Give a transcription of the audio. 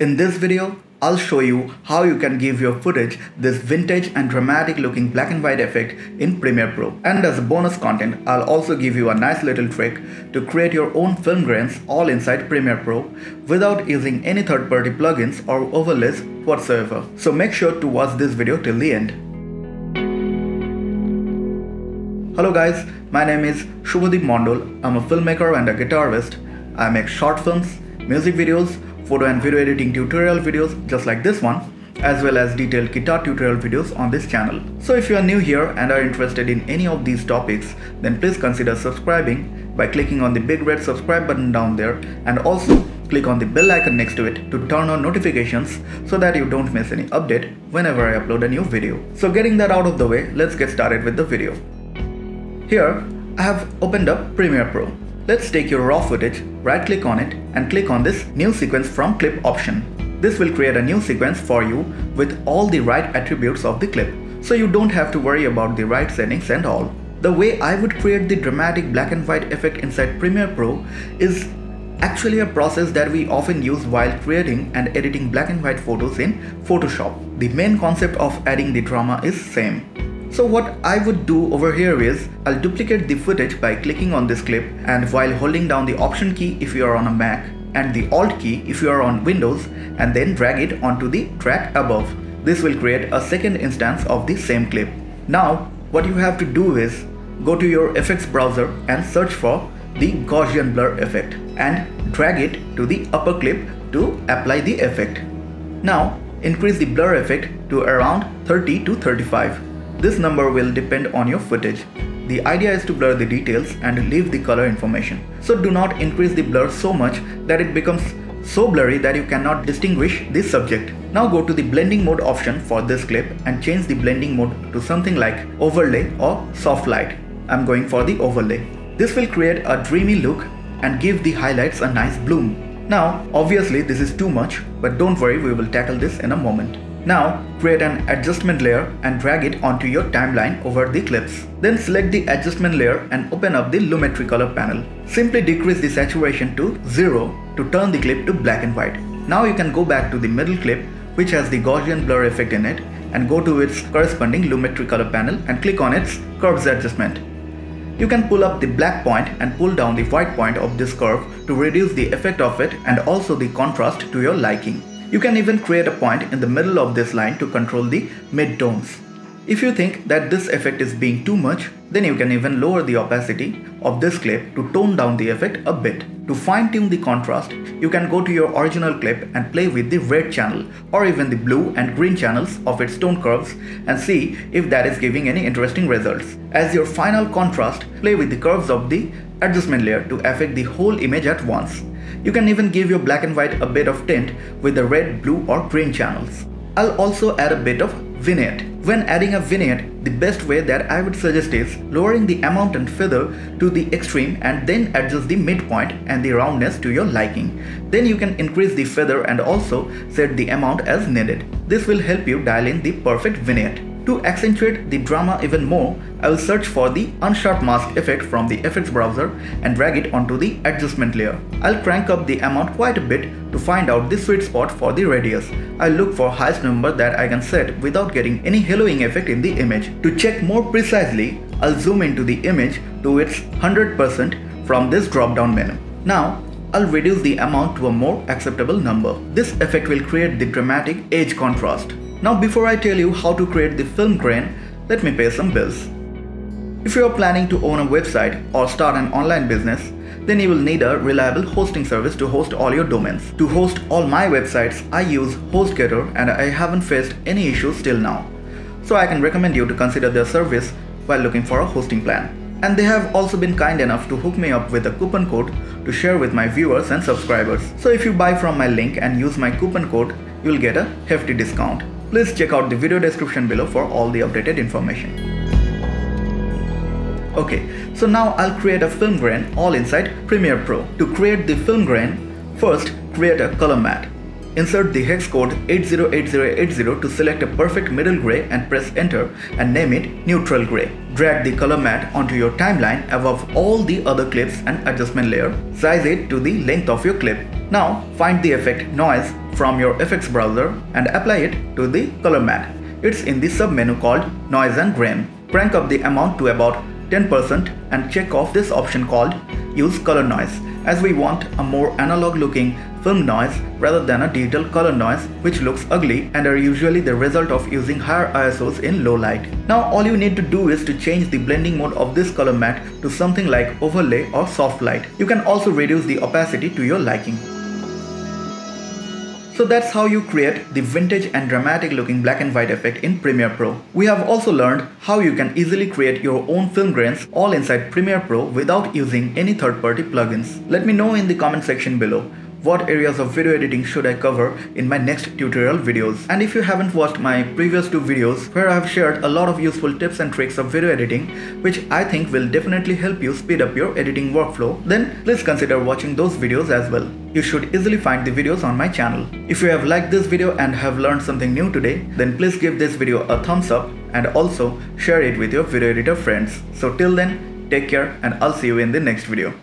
In this video, I'll show you how you can give your footage this vintage and dramatic looking black and white effect in Premiere Pro. And as a bonus content, I'll also give you a nice little trick to create your own film grains all inside Premiere Pro without using any third party plugins or overlays whatsoever. So make sure to watch this video till the end. Hello guys, my name is Subhadip Mondal. I'm a filmmaker and a guitarist. I make short films, music videos, photo and video editing tutorial videos just like this one as well as detailed guitar tutorial videos on this channel. So if you are new here and are interested in any of these topics then please consider subscribing by clicking on the big red subscribe button down there and also click on the bell icon next to it to turn on notifications so that you don't miss any update whenever I upload a new video. So getting that out of the way, let's get started with the video. Here, I have opened up Premiere Pro. Let's take your raw footage, right click on it and click on this new sequence from clip option. This will create a new sequence for you with all the right attributes of the clip. So you don't have to worry about the right settings and all. The way I would create the dramatic black and white effect inside Premiere Pro is actually a process that we often use while creating and editing black and white photos in Photoshop. The main concept of adding the drama is same. So what I would do over here is I'll duplicate the footage by clicking on this clip and while holding down the option key if you are on a Mac and the alt key if you are on Windows and then drag it onto the track above. This will create a second instance of the same clip. Now what you have to do is go to your effects browser and search for the Gaussian blur effect and drag it to the upper clip to apply the effect. Now increase the blur effect to around 30 to 35 this number will depend on your footage. The idea is to blur the details and leave the color information. So do not increase the blur so much that it becomes so blurry that you cannot distinguish the subject. Now go to the blending mode option for this clip and change the blending mode to something like overlay or soft light. I'm going for the overlay. This will create a dreamy look and give the highlights a nice bloom. Now obviously this is too much but don't worry we will tackle this in a moment. Now create an adjustment layer and drag it onto your timeline over the clips. Then select the adjustment layer and open up the Lumetri color panel. Simply decrease the saturation to 0 to turn the clip to black and white. Now you can go back to the middle clip which has the Gaussian blur effect in it and go to its corresponding Lumetri color panel and click on its curves adjustment. You can pull up the black point and pull down the white point of this curve to reduce the effect of it and also the contrast to your liking. You can even create a point in the middle of this line to control the mid-tones. If you think that this effect is being too much, then you can even lower the opacity of this clip to tone down the effect a bit. To fine tune the contrast, you can go to your original clip and play with the red channel or even the blue and green channels of its tone curves and see if that is giving any interesting results. As your final contrast, play with the curves of the adjustment layer to affect the whole image at once. You can even give your black and white a bit of tint with the red, blue or green channels. I'll also add a bit of vignette. When adding a vignette, the best way that I would suggest is lowering the amount and feather to the extreme and then adjust the midpoint and the roundness to your liking. Then you can increase the feather and also set the amount as needed. This will help you dial in the perfect vignette. To accentuate the drama even more, I will search for the unsharp mask effect from the effects browser and drag it onto the adjustment layer. I'll crank up the amount quite a bit to find out the sweet spot for the radius. I'll look for highest number that I can set without getting any haloing effect in the image. To check more precisely, I'll zoom into the image to its 100% from this drop down menu. Now, I'll reduce the amount to a more acceptable number. This effect will create the dramatic edge contrast. Now before I tell you how to create the film grain, let me pay some bills. If you are planning to own a website or start an online business, then you will need a reliable hosting service to host all your domains. To host all my websites, I use HostGator and I haven't faced any issues till now. So I can recommend you to consider their service while looking for a hosting plan. And they have also been kind enough to hook me up with a coupon code to share with my viewers and subscribers. So if you buy from my link and use my coupon code, you'll get a hefty discount. Please check out the video description below for all the updated information. Okay, so now I'll create a film grain all inside Premiere Pro. To create the film grain, first create a color matte. Insert the hex code 808080 to select a perfect middle gray and press enter and name it neutral gray. Drag the color matte onto your timeline above all the other clips and adjustment layer. Size it to the length of your clip. Now find the effect noise from your effects browser and apply it to the color matte. It's in the sub menu called noise and grain. Crank up the amount to about 10% and check off this option called use color noise as we want a more analog looking film noise rather than a digital color noise which looks ugly and are usually the result of using higher ISOs in low light. Now all you need to do is to change the blending mode of this color matte to something like overlay or soft light. You can also reduce the opacity to your liking. So that's how you create the vintage and dramatic looking black and white effect in Premiere Pro. We have also learned how you can easily create your own film grains all inside Premiere Pro without using any third-party plugins. Let me know in the comment section below what areas of video editing should I cover in my next tutorial videos. And if you haven't watched my previous two videos where I have shared a lot of useful tips and tricks of video editing which I think will definitely help you speed up your editing workflow, then please consider watching those videos as well. You should easily find the videos on my channel. If you have liked this video and have learned something new today, then please give this video a thumbs up and also share it with your video editor friends. So till then, take care and I'll see you in the next video.